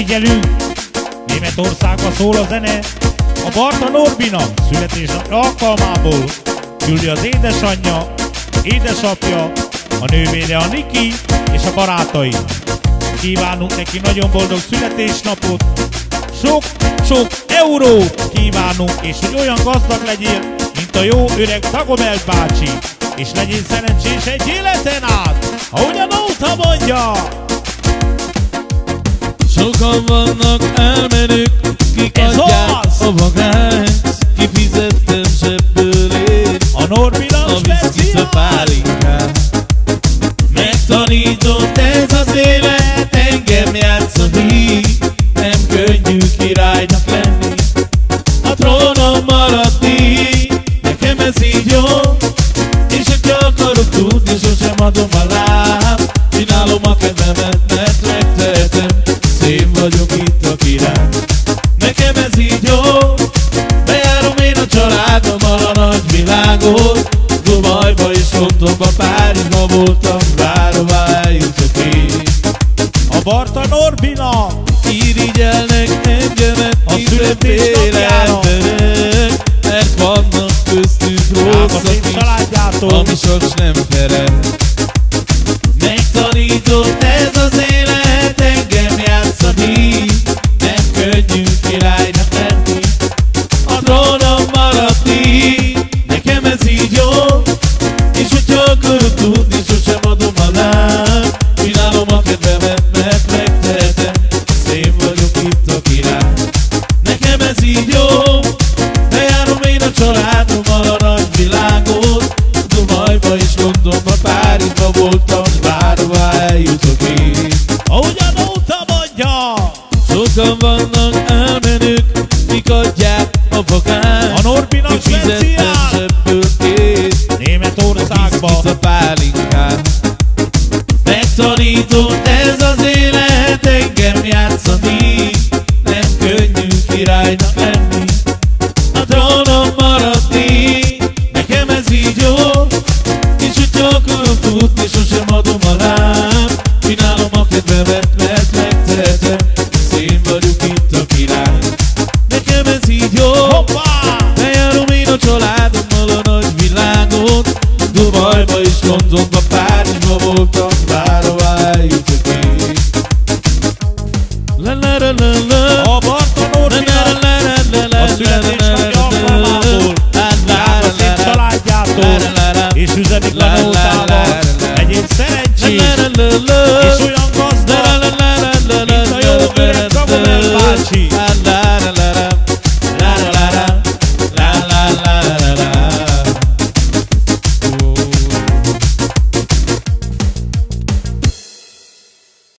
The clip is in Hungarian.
Figyelünk! Németországba szól a zene, a Barta Norbinak születésnap alkalmából küldi az édesanyja, édesapja, a nővére a Niki és a barátai. Kívánunk neki nagyon boldog születésnapot, sok-sok eurót kívánunk, és hogy olyan gazdag legyél, mint a jó öreg Dagomel bácsi, és legyél szerencsés egy életen át, ahogy a nóta mondja. Sokan vannak elmenők, kik Ez adják az! a vagányt Kifizettem sebből én. A Norbina a viszkit a pálinkát Megtanított ez az élet engem játszani Nem könnyű királynak lenni. A trónon maradni Nekem ez így jó. És hogyha akarok tudni sosem adom a láb. Csinálom a kedvemet mert megtehetem Szén vagyok itt a király. Nekem ez így jó. Bejárom én a családommal a nagy világot. Dubajba és Londonba, Párizsba voltam Várová eljutok én A Barta Norbina! Irigyelnek engemet A emberek Mert vannak Drága rosszak is családjától! Ami sos nem felel. Megtanított ez az élet így jó Bejárom én a családommal a nagy világot Dubajba és Londonba, Párizsba voltam Bárhová eljutok én Ahogy a nóta mondja! Sokan vannak elmenők Mik adják a vakát A Norbina Kifizettem speciál! sebből két Németországba! Viszkit a pálinkát Megtanított akarok tudni sosem adom a láb Csinálom a kedvemet mert megtehetem. Szén vagyok itt a király Nekem ez így jó. Hoppá! Bejárom én a családommal a nagy világot. Dubajba és Londonba, Párizsba voltam Bárhová eljutok én La la la la la